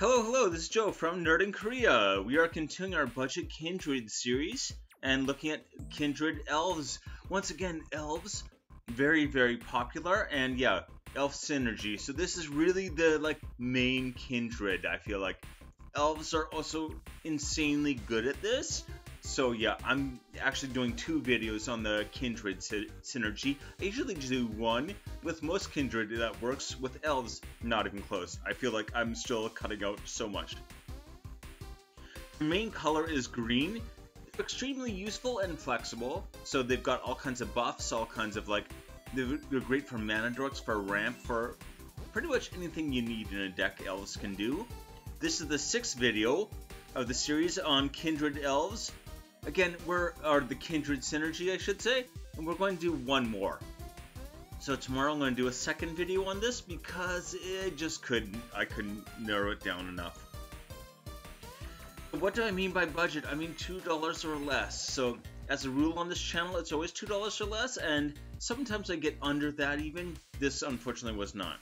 Hello, hello, this is Joe from Nerd in Korea. We are continuing our Budget Kindred series and looking at Kindred Elves. Once again, Elves, very, very popular, and yeah, Elf Synergy. So this is really the, like, main Kindred, I feel like. Elves are also insanely good at this, so yeah, I'm actually doing two videos on the Kindred sy synergy. I usually do one. With most Kindred that works, with Elves, not even close. I feel like I'm still cutting out so much. The main color is green. Extremely useful and flexible, so they've got all kinds of buffs, all kinds of like, they're, they're great for mana dorks, for ramp, for pretty much anything you need in a deck Elves can do. This is the sixth video of the series on Kindred Elves. Again, we're or the Kindred Synergy, I should say, and we're going to do one more. So tomorrow I'm going to do a second video on this because it just couldn't, I couldn't narrow it down enough. What do I mean by budget? I mean $2 or less. So as a rule on this channel, it's always $2 or less, and sometimes I get under that even. This unfortunately was not.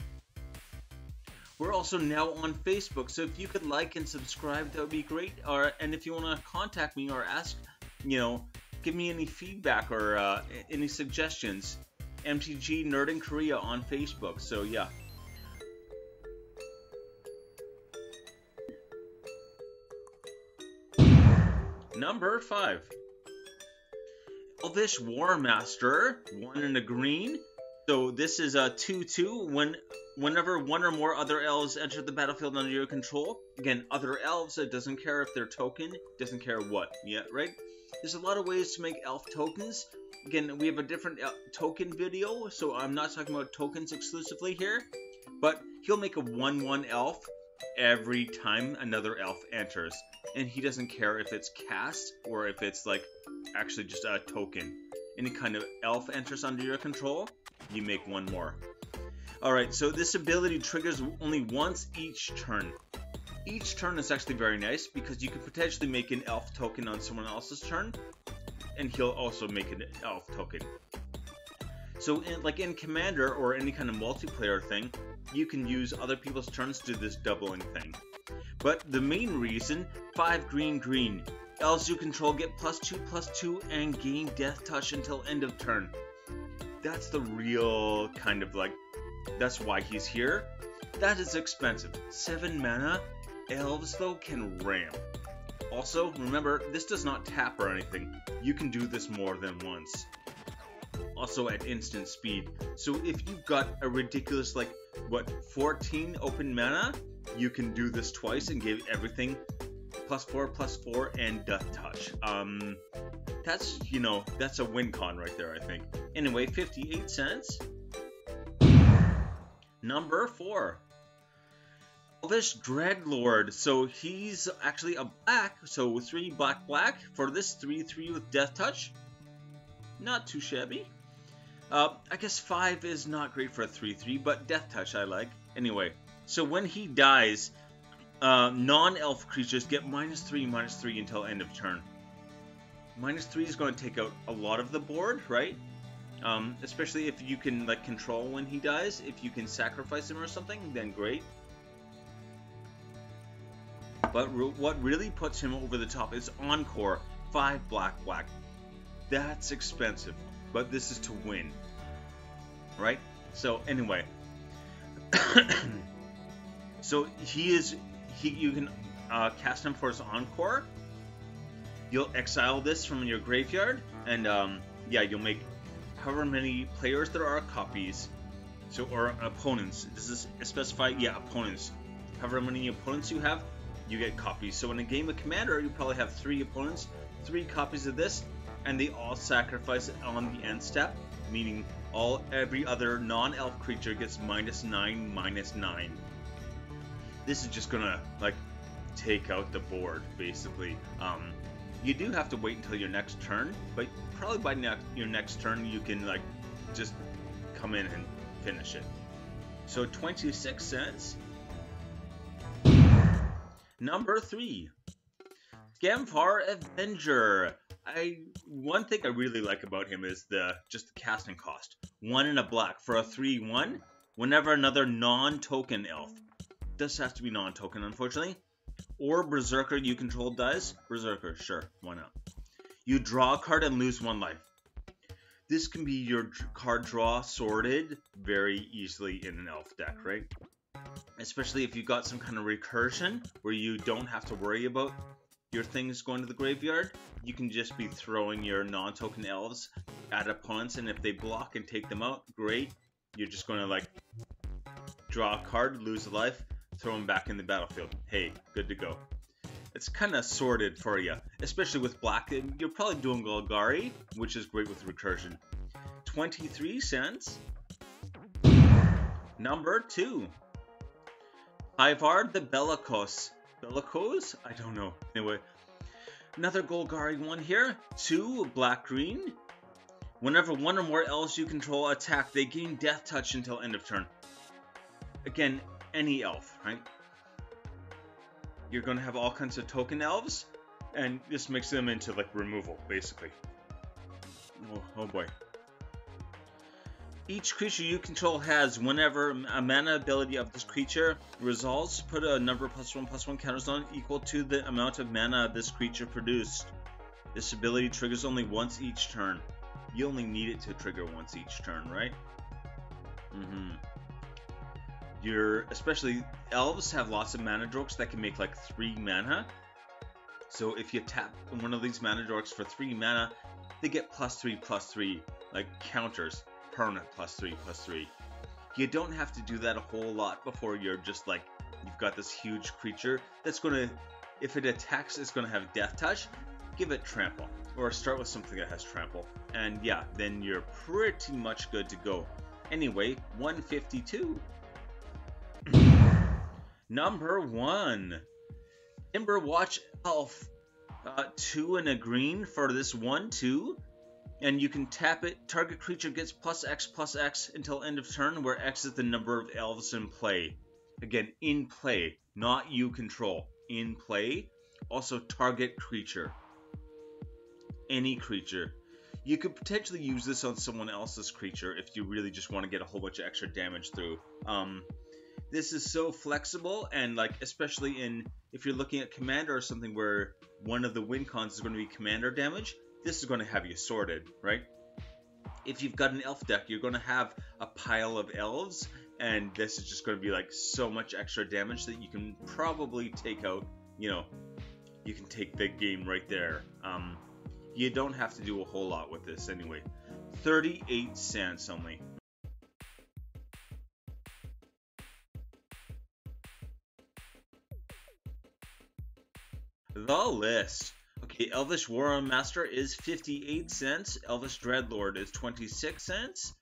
We're also now on Facebook, so if you could like and subscribe, that would be great. Or and if you want to contact me or ask you know, give me any feedback or uh, any suggestions. MTG Nerd in Korea on Facebook. So yeah. Number five. Elvish Warmaster, one in a green. So this is a 2-2. When whenever one or more other elves enter the battlefield under your control, again, other elves, it doesn't care if they're token, doesn't care what, yeah, right? There's a lot of ways to make elf tokens. Again, we have a different uh, token video, so I'm not talking about tokens exclusively here. But he'll make a 1-1 elf every time another elf enters. And he doesn't care if it's cast or if it's like actually just a token. Any kind of elf enters under your control, you make one more. Alright, so this ability triggers only once each turn. Each turn is actually very nice because you could potentially make an elf token on someone else's turn, and he'll also make an elf token. So, in, like in Commander or any kind of multiplayer thing, you can use other people's turns to do this doubling thing. But the main reason, 5 green green. Elves you control get plus 2 plus 2 and gain death touch until end of turn. That's the real kind of like, that's why he's here. That is expensive. 7 mana Elves, though, can ram. Also, remember, this does not tap or anything. You can do this more than once. Also at instant speed. So if you've got a ridiculous, like, what, 14 open mana, you can do this twice and give everything plus 4, plus 4, and death touch. Um, that's, you know, that's a win con right there, I think. Anyway, 58 cents. Number 4. Elvish Dreadlord. So he's actually a black, so 3 black black for this 3-3 with Death Touch. Not too shabby. Uh, I guess 5 is not great for a 3-3, but Death Touch I like. Anyway, so when he dies, uh, non-elf creatures get minus 3, minus 3 until end of turn. Minus 3 is going to take out a lot of the board, right? Um, especially if you can like control when he dies. If you can sacrifice him or something, then great. But re what really puts him over the top is Encore, 5 black black. That's expensive, but this is to win. Right? So anyway. so he is he you can uh, cast him for his Encore. You'll exile this from your graveyard, and um, yeah, you'll make however many players there are copies. So or opponents. This is specified, Yeah, opponents. However many opponents you have, you get copies. So in a game of Commander, you probably have three opponents, three copies of this, and they all sacrifice on the end step, meaning all every other non-elf creature gets minus nine, minus nine. This is just gonna like take out the board basically. Um, you do have to wait until your next turn, but probably by ne your next turn you can like just come in and finish it. So 26 cents Number three, Skemfar Avenger. I one thing I really like about him is the just the casting cost. One in a black for a three one. Whenever another non-token elf this has to be non-token, unfortunately. Or Berserker you control does. Berserker, sure, why not? You draw a card and lose one life. This can be your card draw sorted very easily in an elf deck, right? Especially if you've got some kind of recursion where you don't have to worry about your things going to the graveyard. You can just be throwing your non-token elves at opponents, and if they block and take them out, great. You're just going to like draw a card, lose a life, throw them back in the battlefield. Hey, good to go. It's kind of sorted for you, especially with black. You're probably doing Golgari, which is great with recursion. 23 cents. Number two. Ivar the Bellicose. Bellicose? I don't know. Anyway, another Golgari one here. Two black green. Whenever one or more elves you control attack, they gain death touch until end of turn. Again, any elf, right? You're going to have all kinds of token elves, and this makes them into like removal, basically. Oh, oh boy. Each creature you control has, whenever a mana ability of this creature resolves, put a number plus one plus one counters on equal to the amount of mana this creature produced. This ability triggers only once each turn you only need it to trigger once each turn, right? Mm-hmm. You're especially elves have lots of mana dorks that can make like three mana. So if you tap one of these mana dorks for three mana, they get plus three plus three like counters, permanent plus three plus three. You don't have to do that a whole lot before you're just like you've got this huge creature that's gonna if it attacks it's gonna have death touch, give it trample or start with something that has trample. And yeah, then you're pretty much good to go. Anyway, 152. Number one. Timberwatch Elf. Uh, two and a green for this one, two. And you can tap it. Target creature gets plus X plus X until end of turn, where X is the number of elves in play. Again, in play, not you control. In play. Also, target creature any creature. You could potentially use this on someone else's creature if you really just want to get a whole bunch of extra damage through. Um, this is so flexible and like especially in if you're looking at commander or something where one of the win cons is going to be commander damage, this is going to have you sorted, right? If you've got an elf deck, you're going to have a pile of elves, and this is just going to be like so much extra damage that you can probably take out, you know, you can take the game right there. Um, you don't have to do a whole lot with this anyway. 38 cents only. The list. Okay, Elvish Warmaster is 58 cents. Elvish Dreadlord is 26 cents.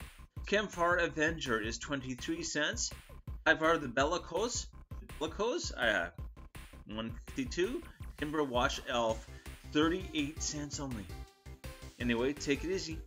Kemphar Avenger is 23 cents. Ivar the Bellicose, Bellicose, uh, 152. Timber Elf 38 cents only. Anyway, take it easy.